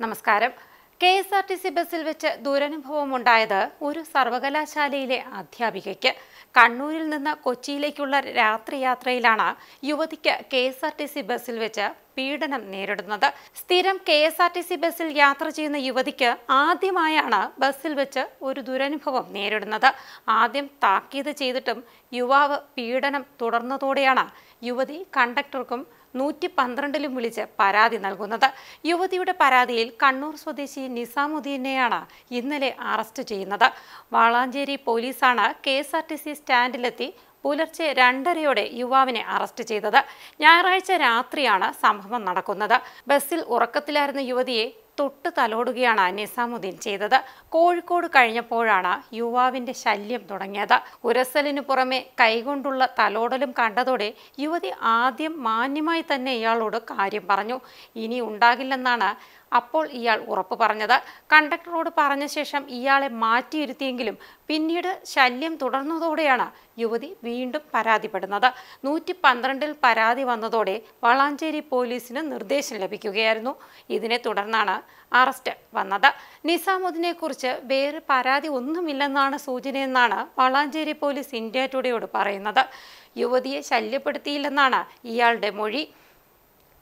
നമസ്കാരം. K S R T C ബസ്സിൽ വെച്ച് ദുരനുഭവം ഉണ്ടായത് ഒരു സർവകലാശാലയിലെ അധ്യാപികയ്ക്ക്. കണ്ണൂരിൽ നിന്ന് കൊച്ചിയിലേക്കുള്ള രാത്രി യാത്രയിലാണ് യുവതിക്ക് K S R T C ബസ്സിൽ വെച്ച് പീഡനം നേരിടുന്നത്. സ്ഥിരം K S R T C ബസ്സിൽ യാത്ര ചെയ്യുന്ന യുവതിക്ക് ആദ്യമായാണ് ബസ്സിൽ വെച്ച് ഒരു ദുരനുഭവം നേരിടുന്നത്. ആദ്യം താക്കീത് ചെയ്തിട്ടും യുവാവ് പീഡനം തുടർന്നതോടെയാണ് യുവതി കണ്ടക്ടർക്കും നൂറ്റി പന്ത്രണ്ടിലും വിളിച്ച് പരാതി നൽകുന്നത്. യുവതിയുടെ പരാതിയിൽ കണ്ണൂർ സ്വദേശി നിസാമുദ്ദീനെയാണ് ഇന്നലെ അറസ്റ്റ് ചെയ്യുന്നത്. വാളാഞ്ചേരി പോലീസാണ് K S R T C സ്റ്റാൻഡിലെത്തി പുലർച്ചെ രണ്ടരയോടെ യുവാവിനെ അറസ്റ്റ് ചെയ്തത്. ഞായറാഴ്ച രാത്രിയാണ് സംഭവം നടക്കുന്നത്. ബസ്സിൽ ഉറക്കത്തിലായിരുന്ന യുവതിയെ തൊട്ട് തലോടുകയാണ് നിസാമുദ്ദീൻ ചെയ്തത്. കോഴിക്കോട് കഴിഞ്ഞപ്പോഴാണ് യുവാവിന്റെ ശല്യം തുടങ്ങിയത്. ഉരസലിനു പുറമെ കൈകൊണ്ടുള്ള തലോടലും കണ്ടതോടെ യുവതി ആദ്യം മാന്യമായി തന്നെ ഇയാളോട് കാര്യം പറഞ്ഞു. ഇനി ഉണ്ടാകില്ലെന്നാണ് അപ്പോൾ ഇയാൾ ഉറപ്പ് പറഞ്ഞത്. കണ്ടക്ടറോട് പറഞ്ഞ ശേഷം ഇയാളെ മാറ്റിയിരുത്തിയെങ്കിലും പിന്നീട് ശല്യം തുടർന്നതോടെയാണ് യുവതി വീണ്ടും പരാതിപ്പെടുന്നത്. നൂറ്റി പന്ത്രണ്ടിൽ പരാതി വന്നതോടെ വളാഞ്ചേരി പോലീസിന് നിർദ്ദേശം ലഭിക്കുകയായിരുന്നു. ഇതിനെ തുടർന്നാണ് അറസ്റ്റ് വന്നത്. നിസാമുദ്ദീനെ കുറിച്ച് വേറെ പരാതി ഒന്നുമില്ലെന്നാണ് സൂചനയെന്നാണ് വളാഞ്ചേരി പോലീസ് ഇന്ത്യ ടുഡേയോട് പറയുന്നത്. യുവതിയെ ശല്യപ്പെടുത്തിയില്ലെന്നാണ് ഇയാളുടെ മൊഴി.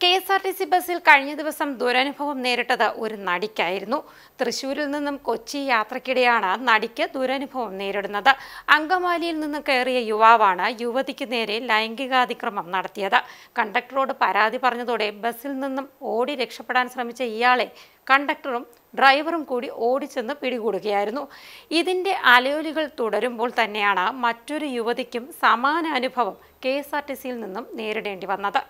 K S R T C ബസ്സിൽ കഴിഞ്ഞ ദിവസം ദുരനുഭവം നേരിട്ടത് ഒരു നടിക്കായിരുന്നു. തൃശൂരിൽ നിന്നും കൊച്ചി യാത്രക്കിടെയാണ് നടിക്ക് ദുരനുഭവം നേരിടുന്നത്. അങ്കമാലിയിൽ നിന്ന് കയറിയ യുവാവാണ് യുവതിക്ക് നേരെ ലൈംഗികാതിക്രമം നടത്തിയത്. കണ്ടക്ടറോട് പരാതി പറഞ്ഞതോടെ ബസ്സിൽ നിന്നും ഓടി രക്ഷപ്പെടാൻ ശ്രമിച്ച ഇയാളെ കണ്ടക്ടറും ഡ്രൈവറും കൂടി ഓടിച്ചെന്ന് പിടികൂടുകയായിരുന്നു. ഇതിന്റെ അലയൊലികൾ തുടരുമ്പോൾ തന്നെയാണ് മറ്റൊരു യുവതിക്കും സമാന അനുഭവം കെ എസ് ആർ ടി സിയിൽ നിന്നും നേരിടേണ്ടി വന്നത്.